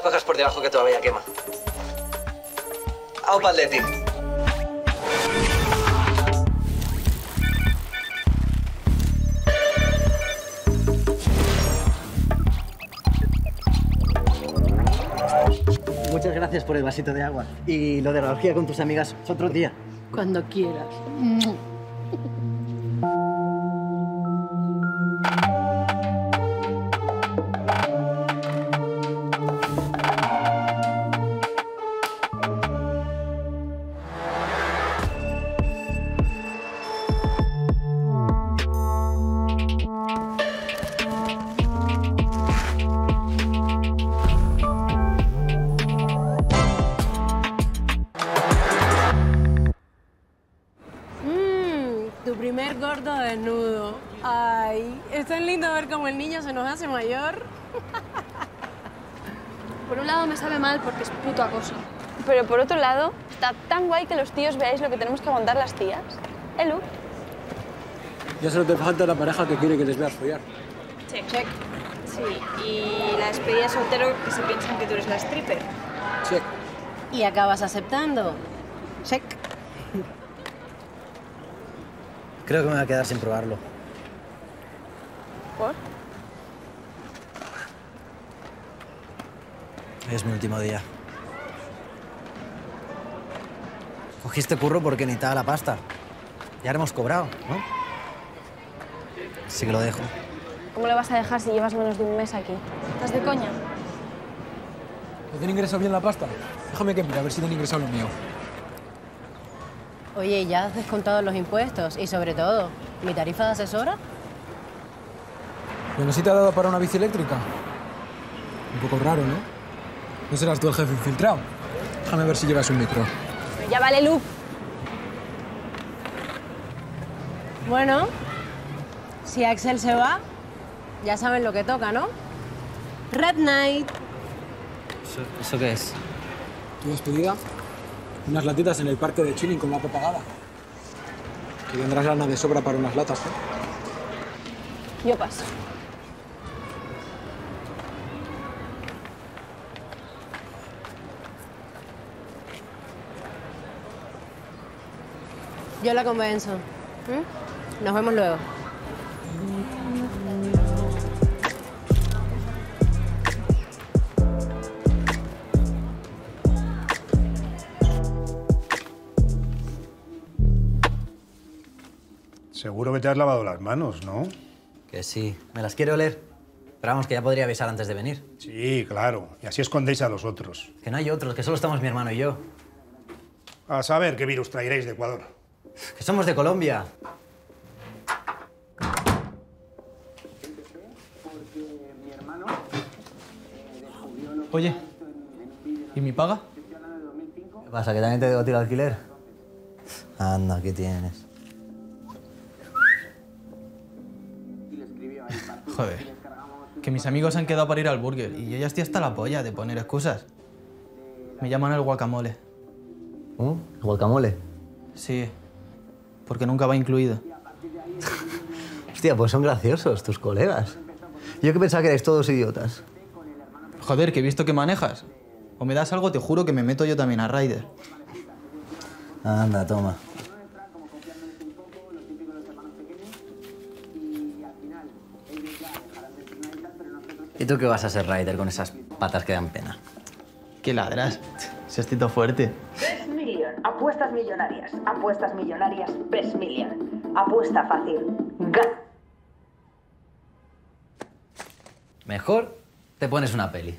la cojas por debajo que todavía quema. Au Atleti. Muchas gracias por el vasito de agua. Y lo de la orgía con tus amigas otro día. Cuando quieras. Cómo el niño se nos hace mayor. Por un lado me sabe mal porque es puto acoso. Pero por otro lado, está tan guay que los tíos veáis lo que tenemos que aguantar las tías. ¿Eh, Lu? Ya solo te falta la pareja que quiere que les veas follar. Check. Check. Sí, y la despedida de soltero que se piensan que tú eres la stripper. Check. Y acabas aceptando. Check. Creo que me voy a quedar sin probarlo. ¿Por? Es mi último día. Cogiste curro porque necesitaba la pasta. Ya lo hemos cobrado, ¿no? Sí que lo dejo. ¿Cómo le vas a dejar si llevas menos de un mes aquí? ¿Estás de coña? ¿No tiene ingresado bien la pasta? Déjame que mire, a ver si tiene ingresado lo mío. Oye, ¿ya has descontado los impuestos? Y sobre todo, ¿mi tarifa de asesora? ¿Pero si te ha dado para una bici eléctrica? Un poco raro, ¿no? ¿No serás tú el jefe infiltrado? Déjame ver si llevas un micro. Ya vale, Lu. Bueno, si Axel se va, ya saben lo que toca, ¿no? Red Night. ¿Eso, eso qué es? ¿Tu despedida? Unas latitas en el parque de chilling con la pagada. Que tendrás lana de sobra para unas latas, ¿eh? Yo paso. Yo la convenzo. ¿Mm? Nos vemos luego. Seguro que te has lavado las manos, ¿no? Que sí. ¿Me las quiere oler? Pero vamos, que ya podría avisar antes de venir. Sí, claro. Y así escondéis a los otros. Que no hay otros, que solo estamos mi hermano y yo. A saber qué virus traeréis de Ecuador. Que somos de Colombia. Oye, ¿y mi paga? ¿Qué pasa, que también te debo tirar alquiler? Anda, aquí tienes. Joder. Que mis amigos han quedado para ir al burger y yo ya estoy hasta la polla de poner excusas. Me llaman el guacamole. ¿Uh? ¿El guacamole? Sí, porque nunca va incluido. Hostia, pues son graciosos tus colegas. Yo que pensaba que erais todos idiotas. Joder, que he visto que manejas. O me das algo, te juro que me meto yo también a Ryder. Anda, toma. ¿Y tú qué vas a ser Ryder con esas patas que dan pena? ¿Qué ladras? Se estito fuerte. Apuestas millonarias. Apuestas millonarias. Best Million. Apuesta fácil. Gana. Mejor te pones una peli.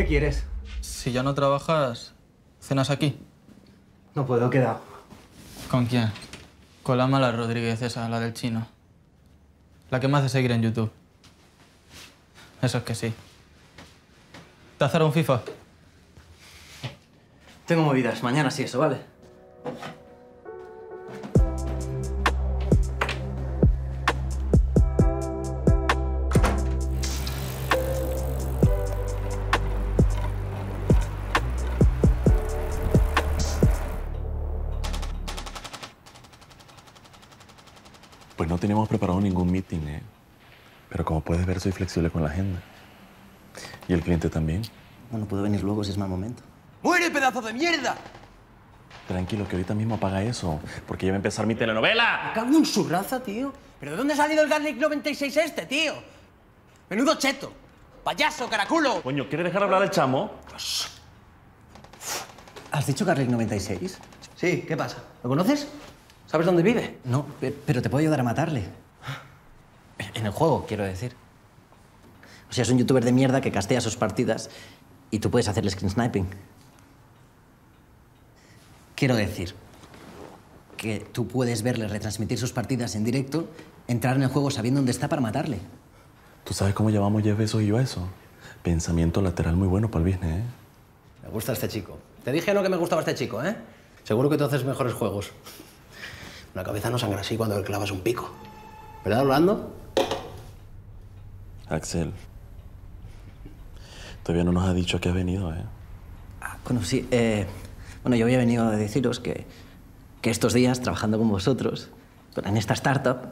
¿Qué quieres? Si ya no trabajas, ¿cenas aquí? No puedo, he quedado. ¿Con quién? Con la mala Rodríguez esa, la del chino. La que me hace seguir en YouTube. Eso es que sí. ¿Te hacer un FIFA? Tengo movidas. Mañana sí eso, ¿vale? Teníamos preparado ningún meeting, ¿eh? Pero como puedes ver, soy flexible con la agenda. Y el cliente también. Bueno, puedo venir luego si es mal momento. ¡Muere, pedazo de mierda! Tranquilo, que ahorita mismo apaga eso, porque ya va a empezar mi telenovela. Cago en su raza, tío. ¿Pero de dónde ha salido el Garlic 96 este, tío? Menudo cheto. Payaso, caraculo. Coño, ¿quieres dejar hablar al chamo? ¿Has dicho Garlic 96? Sí, ¿qué pasa? ¿Lo conoces? ¿Sabes dónde vive? No, pe- pero te puedo ayudar a matarle. En el juego, quiero decir. O sea, es un youtuber de mierda que castea sus partidas y tú puedes hacerle screen sniping. Quiero decir que tú puedes verle retransmitir sus partidas en directo, entrar en el juego sabiendo dónde está para matarle. ¿Tú sabes cómo llamamos Jeff Bezos y yo a eso? Pensamiento lateral muy bueno para el business, ¿eh? Me gusta este chico. Te dije no que me gustaba este chico, ¿eh? Seguro que tú haces mejores juegos. La cabeza no sangra así cuando le clavas un pico. ¿Verdad, Orlando? Axel. Todavía no nos ha dicho a qué ha venido, ¿eh? Bueno, sí. eh, bueno, yo había venido a deciros que, que estos días, trabajando con vosotros, en esta startup,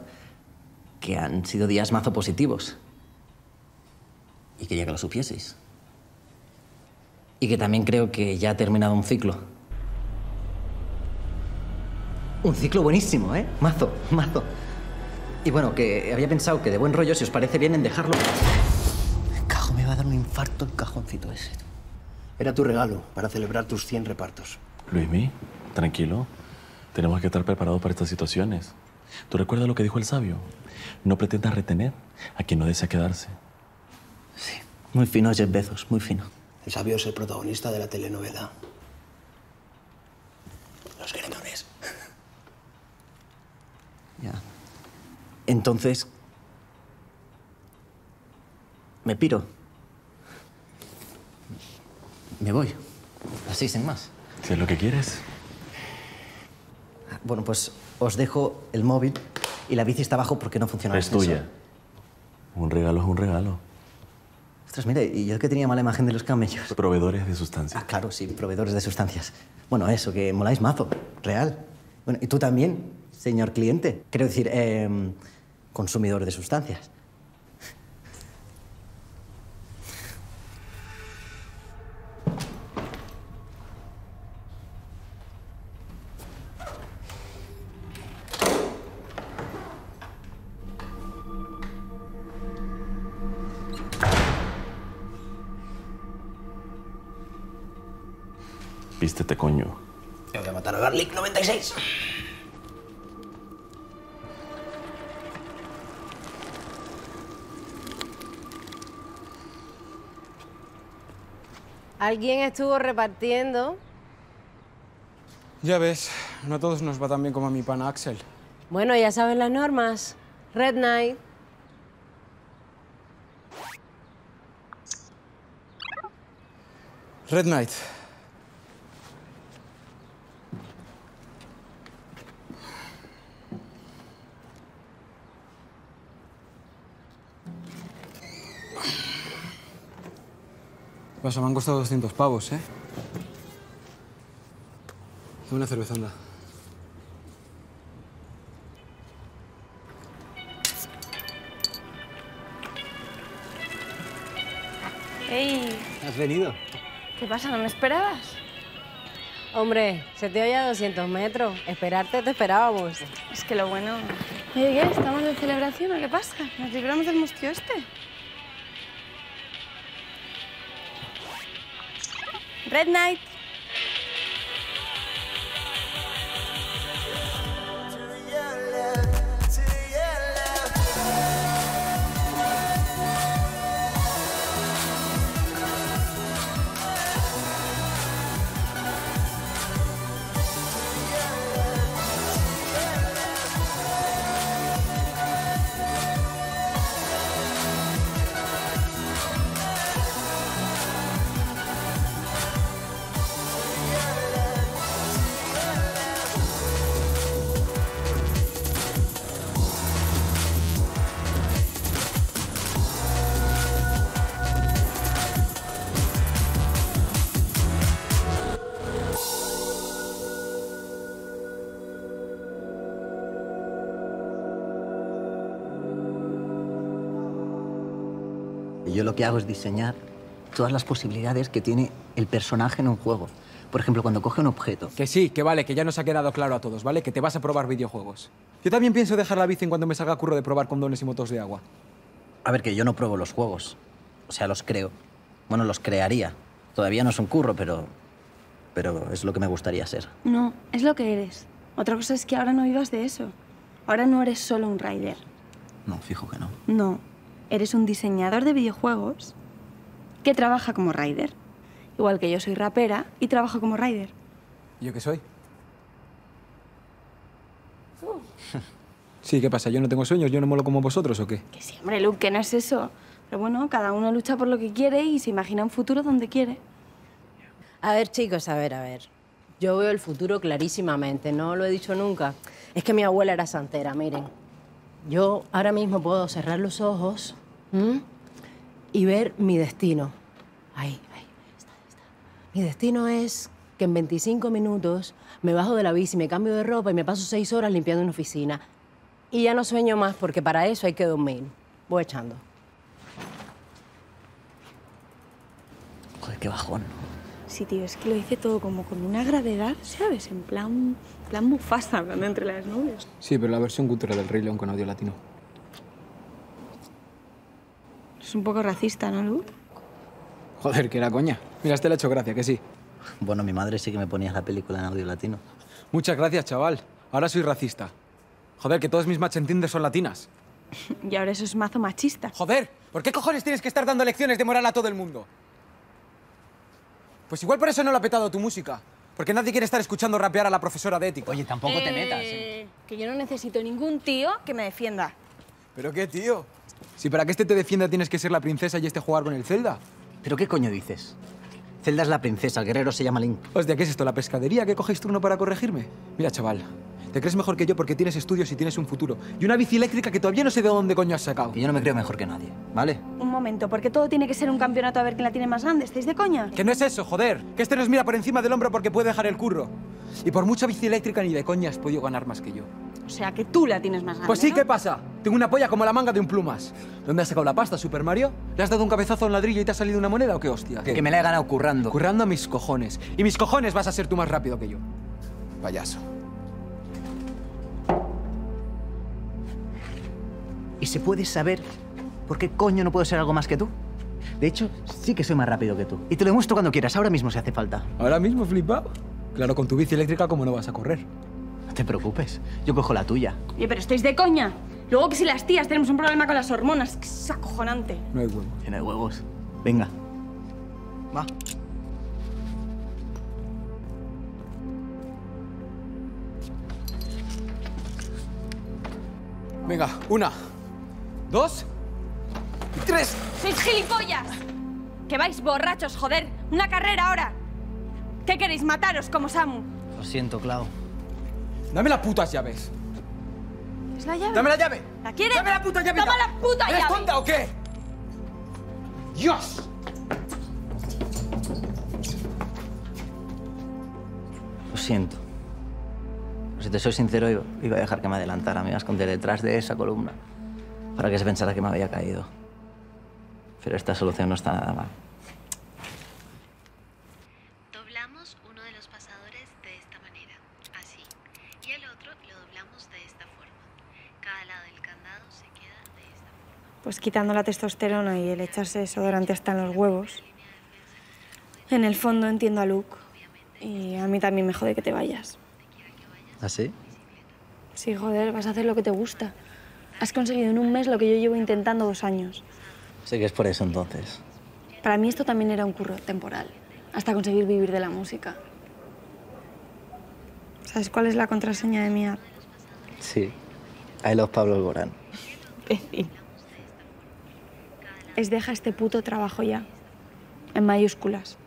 que han sido días mazo positivos. Y quería que lo supieseis. Y que también creo que ya ha terminado un ciclo. Un ciclo buenísimo, ¿eh? Mazo, mazo. Y bueno, que había pensado que de buen rollo, si os parece bien, en dejarlo... Cajo, me va a dar un infarto el cajoncito ese. Era tu regalo para celebrar tus 100 repartos. Luismi, tranquilo. Tenemos que estar preparados para estas situaciones. ¿Tú recuerdas lo que dijo el sabio? No pretendas retener a quien no desea quedarse. Muy fino, Jeff Bezos, muy fino. El sabio es el protagonista de la telenovela. Los querendones. Ya. Entonces... Me piro. Me voy. Así, sin más. Si es lo que quieres. Bueno, pues os dejo el móvil y la bici está abajo porque no funciona Es tuya. Un regalo es un regalo. Ostras, mire, y yo que tenía mala imagen de los camellos. Proveedores de sustancias. Ah, claro, sí, proveedores de sustancias. Bueno, eso, que moláis mazo, real. Bueno, y tú también, señor cliente. Quiero decir, em, consumidor de sustancias. Vístete, coño. Te voy a matar a Garlic 96. Alguien estuvo repartiendo. Ya ves, no a todos nos va tan bien como a mi pana Axel. Bueno, ya sabes las normas. Red Knight. Red Knight. ¿Qué pasa? Me han costado 200 pavos, ¿eh? Dame una cerveza, anda. ¡Ey! ¿Has venido? ¿Qué pasa? ¿No me esperabas? Hombre, se te oye a 200 metros. Esperarte te esperábamos. Es que lo bueno... Oye, ¿qué? ¿Estamos de celebración o qué pasa? ¿Nos libramos del mosquito este? Red Knight. Y yo lo que hago es diseñar todas las posibilidades que tiene el personaje en un juego. Por ejemplo, cuando coge un objeto. Que sí, que vale, que ya nos ha quedado claro a todos, ¿vale? Que te vas a probar videojuegos. Yo también pienso dejar la bici en cuando me salga curro de probar condones y motos de agua. A ver, que yo no pruebo los juegos. O sea, los creo. Bueno, los crearía. Todavía no es un curro, pero. Pero es lo que me gustaría ser. No, es lo que eres. Otra cosa es que ahora no vivas de eso. Ahora no eres solo un rider. No, fijo que no. No, eres un diseñador de videojuegos que trabaja como rider. Igual que yo soy rapera y trabajo como rider. ¿Y yo qué soy? Sí, ¿qué pasa? ¿Yo no tengo sueños? ¿Yo no molo como vosotros o qué? Que sí, hombre, Luke, que no es eso. Pero bueno, cada uno lucha por lo que quiere y se imagina un futuro donde quiere. A ver, chicos, a ver, a ver. Yo veo el futuro clarísimamente, no lo he dicho nunca. Es que mi abuela era santera, miren. Yo ahora mismo puedo cerrar los ojos ¿m? y ver mi destino. Ahí, ahí, está, está. Mi destino es que en 25 minutos me bajo de la bici, me cambio de ropa y me paso seis horas limpiando una oficina. Y ya no sueño más porque para eso hay que dormir. Voy echando. Joder, qué bajón. Sí, tío, es que lo dice todo como con una gravedad, ¿sabes? En plan, plan Mufasa, hablando entre las nubes. Sí, pero la versión cultura del Rey León con audio latino. Es un poco racista, ¿no, Luke? Joder, que era coña. Mira, este le ha hecho gracia, que sí. Bueno, mi madre sí que me ponía la película en audio latino. Muchas gracias, chaval. Ahora soy racista. Joder, que todas mis match entiendes son latinas. Y ahora eso es mazo machista. Joder, ¿por qué cojones tienes que estar dando lecciones de moral a todo el mundo? Pues igual por eso no lo ha petado tu música. Porque nadie quiere estar escuchando rapear a la profesora de ética. Oye, tampoco te metas. Eh, Que yo no necesito ningún tío que me defienda. ¿Pero qué, tío? Si para que este te defienda tienes que ser la princesa y este jugar con el Zelda. ¿Pero qué coño dices? Zelda es la princesa, el guerrero se llama Link. Hostia, ¿qué es esto? ¿La pescadería que cogéis turno para corregirme? Mira, chaval, te crees mejor que yo porque tienes estudios y tienes un futuro. Y una bici eléctrica que todavía no sé de dónde coño has sacado. Que yo no me creo mejor que nadie, ¿vale? Un momento, porque todo tiene que ser un campeonato a ver quién la tiene más grande. ¿Estáis de coña? Que no es eso, joder. Que este nos mira por encima del hombro porque puede dejar el curro. Y por mucha bici eléctrica ni de coña has podido ganar más que yo. O sea, que tú la tienes más grande. Pues sí, ¿no? ¿qué pasa? Tengo una polla como la manga de un plumas. ¿Dónde has sacado la pasta, Super Mario? ¿Le has dado un cabezazo a un ladrillo y te ha salido una moneda o qué hostia? ¿Qué? Que me la he ganado currando. Currando a mis cojones. Y mis cojones vas a ser tú más rápido que yo. Payaso. ¿Y se puede saber por qué coño no puedo ser algo más que tú? De hecho, sí que soy más rápido que tú. Y te lo demuestro cuando quieras, ahora mismo si hace falta. ¿Ahora mismo flipado? Claro, con tu bici eléctrica, ¿cómo no vas a correr? No te preocupes, yo cojo la tuya. Oye, pero estáis de coña. Luego que si las tías tenemos un problema con las hormonas, que es acojonante. No hay huevo. Llena de huevos. Venga. Va. Venga, una, dos y tres. ¡Sois gilipollas! Que vais borrachos, joder. Una carrera ahora. ¿Qué queréis, mataros como Samu? Lo siento, Clau. Dame las putas llaves. ¿Es la llave? ¡Dame la llave! ¿La quieres? ¡Dame la puta llave! ¡Toma ya! la puta ¿Eres llave! tonta o qué? ¡Dios! Lo siento. Si te soy sincero, iba a dejar que me adelantara. Me iba a esconder detrás de esa columna para que se pensara que me había caído. Pero esta solución no está nada mal. Doblamos uno de los pasadores de esta manera, así, y el otro lo doblamos de esta forma. Cada lado del candado se queda de esta forma. Pues quitando la testosterona y el echarse desodorante hasta en los huevos. En el fondo entiendo a Luke. Y a mí también me jode que te vayas. ¿Así? Sí, joder, vas a hacer lo que te gusta. Has conseguido en un mes lo que yo llevo intentando dos años. Sé que es por eso entonces. Para mí esto también era un curro temporal, hasta conseguir vivir de la música. ¿Sabes cuál es la contraseña de mi app? Sí. I love Pablo Alborán. Es deja este puto trabajo ya. En mayúsculas.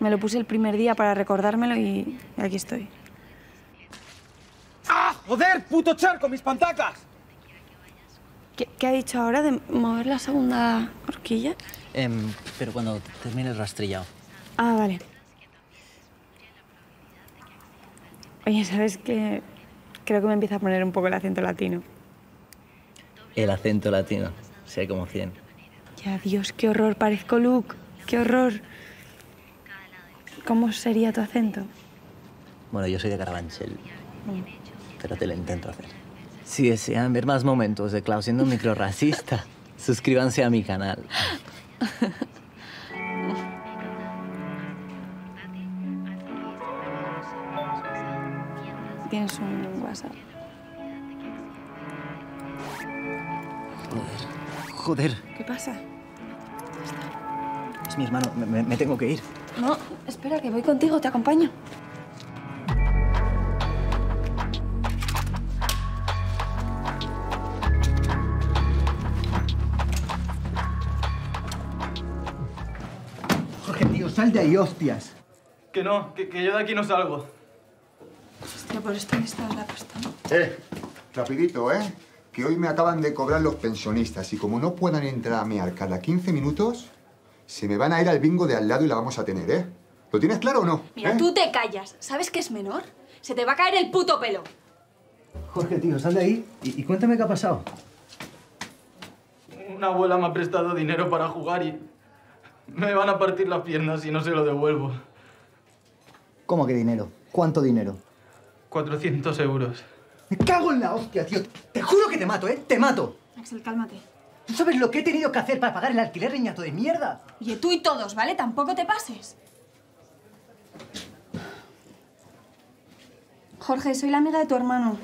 Me lo puse el primer día para recordármelo y aquí estoy. ¡Ah! ¡Joder! ¡Puto charco, mis pantacas! ¿Qué, qué ha dicho ahora de mover la segunda horquilla? Em, pero cuando termine el rastrillado. Ah, vale. Oye, ¿sabes qué? Creo que me empieza a poner un poco el acento latino. El acento latino. Sí, hay como 100. Ya, Dios, qué horror, parezco Luke. Qué horror. ¿Cómo sería tu acento? Bueno, yo soy de Carabanchel, pero te lo intento hacer. Si desean ver más momentos de Klaus siendo microrracista, suscríbanse a mi canal. Tienes un WhatsApp. Joder. Joder. ¿Qué pasa? Es mi hermano. Me tengo que ir. No, espera, que voy contigo, te acompaño. Sal de ahí, hostias. Que no, que, que yo de aquí no salgo. Hostia, por esto necesitas la pasta. Eh, rapidito, ¿eh? Que hoy me acaban de cobrar los pensionistas y como no puedan entrar a mear cada 15 minutos, se me van a ir al bingo de al lado y la vamos a tener, ¿eh? ¿Lo tienes claro o no? Mira, ¿Eh? tú te callas. ¿Sabes que es menor? Se te va a caer el puto pelo. Jorge, tío, sal de ahí y, y cuéntame qué ha pasado. Una abuela me ha prestado dinero para jugar y me van a partir las piernas si no se lo devuelvo. ¿Cómo que dinero? ¿Cuánto dinero? 400 euros. Me cago en la hostia, tío. Te juro que te mato, ¿eh? Te mato. Axel, cálmate. ¿Tú sabes lo que he tenido que hacer para pagar el alquiler, riñato de mierda? Oye, tú y todos, ¿vale? Tampoco te pases. Jorge, soy la amiga de tu hermano.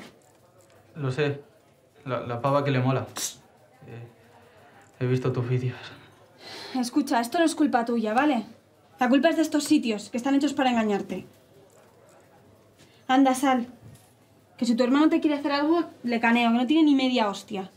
Lo sé. La, la pava que le mola. Eh, he visto tus vídeos. Escucha, esto no es culpa tuya, ¿vale? La culpa es de estos sitios, que están hechos para engañarte. Anda, sal. Que si tu hermano te quiere hacer algo, le caneo, que no tiene ni media hostia.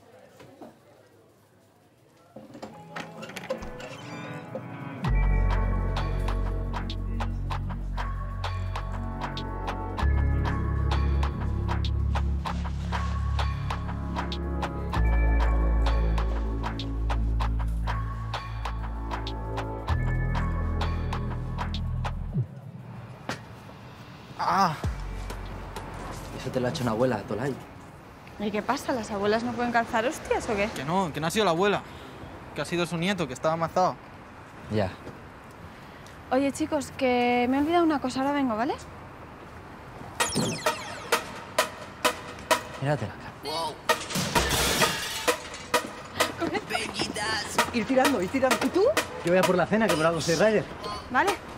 Eso te lo ha hecho una abuela, Tolai. ¿Y qué pasa? ¿Las abuelas no pueden calzar hostias o qué? Que no, que no ha sido la abuela. Que ha sido su nieto, que estaba amazado. Ya. Oye, chicos, que me he olvidado una cosa, ahora vengo, ¿vale? Mírate la cara. Ir tirando, ir tirando. ¿Y tú? Yo voy a por la cena, que por algo soy rider. ¿Vale?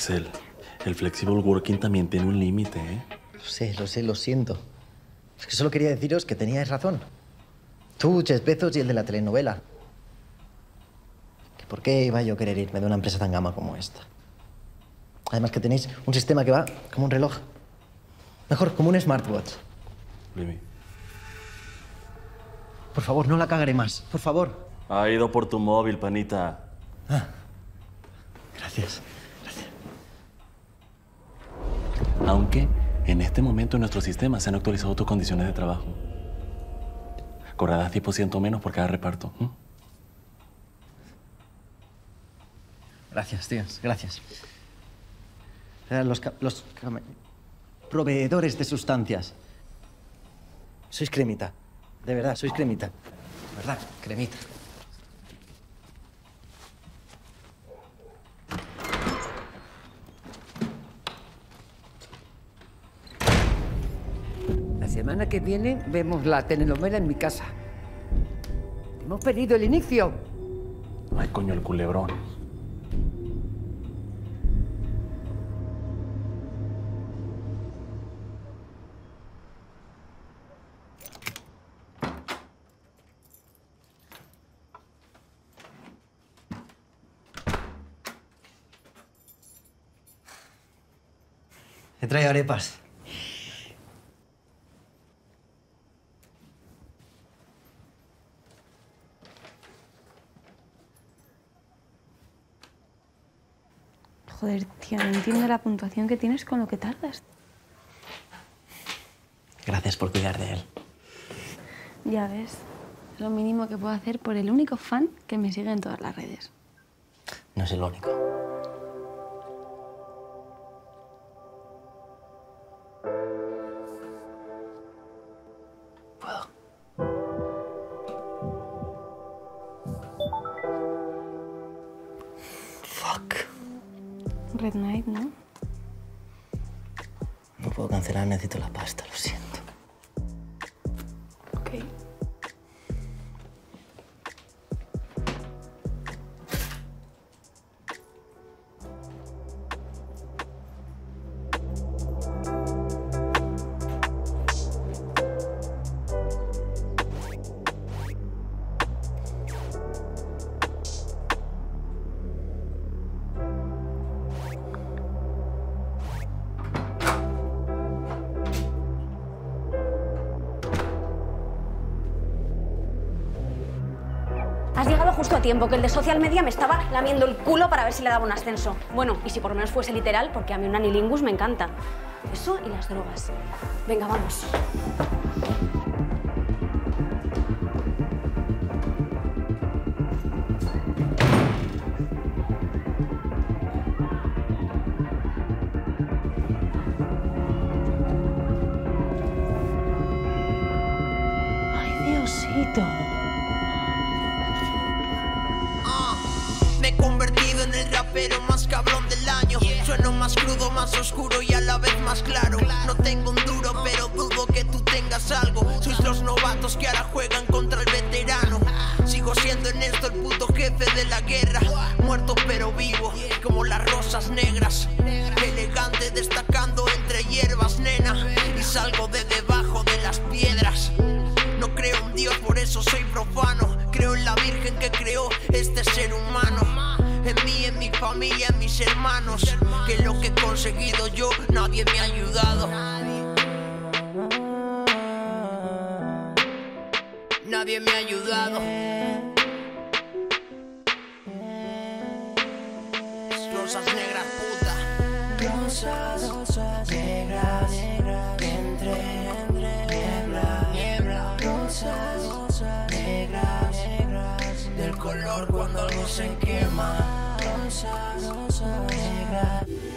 Axel, el flexible working también tiene un límite, ¿eh? Lo sé, lo sé, lo siento. Es que solo quería deciros que teníais razón. Tú, Jeff Bezos y el de la telenovela. Que ¿Por qué iba yo a querer irme de una empresa tan gama como esta? Además que tenéis un sistema que va como un reloj. Mejor, como un smartwatch. Por favor, no la cagaré más. Por favor. Ha ido por tu móvil, panita. Gracias. Aunque en este momento en nuestro sistema se han actualizado tus condiciones de trabajo. Cobrarás 10% menos por cada reparto. Gracias, tíos. Gracias. Los, proveedores de sustancias. Sois cremita. De verdad, sois cremita. ¿Verdad? Cremita. Semana que viene vemos la telenovela en mi casa. Hemos pedido el inicio. Ay, coño, el culebrón. He traído arepas. Joder, tío, no entiendo la puntuación que tienes con lo que tardas. Gracias por cuidar de él. Ya ves, es lo mínimo que puedo hacer por el único fan que me sigue en todas las redes. No es el único. Tiempo, que el de social media me estaba lamiendo el culo para ver si le daba un ascenso. Bueno, y si por lo menos fuese literal, porque a mí un anilingus me encanta. Eso y las drogas. Venga, vamos. Más crudo, más oscuro y a la vez más claro. No tengo un duro, pero dudo que tú tengas algo. Sois los novatos que ahora juegan contra el veterano. Sigo siendo en esto el puto jefe de la guerra. Muerto pero vivo, como las rosas negras. Elegante, destacando entre hierbas, nena. Y salgo de debajo de las piedras. No creo en Dios, por eso soy profano. Creo en la Virgen que creó este ser humano. Familia, mis hermanos. Que lo que he conseguido yo, nadie me ha ayudado. Nadie me ha ayudado. Rosas negras, puta. Rosas, rosas negras, entre niebla, niebla, rosas, negras, negras, del color cuando algo se quema, rosas, rosas negras.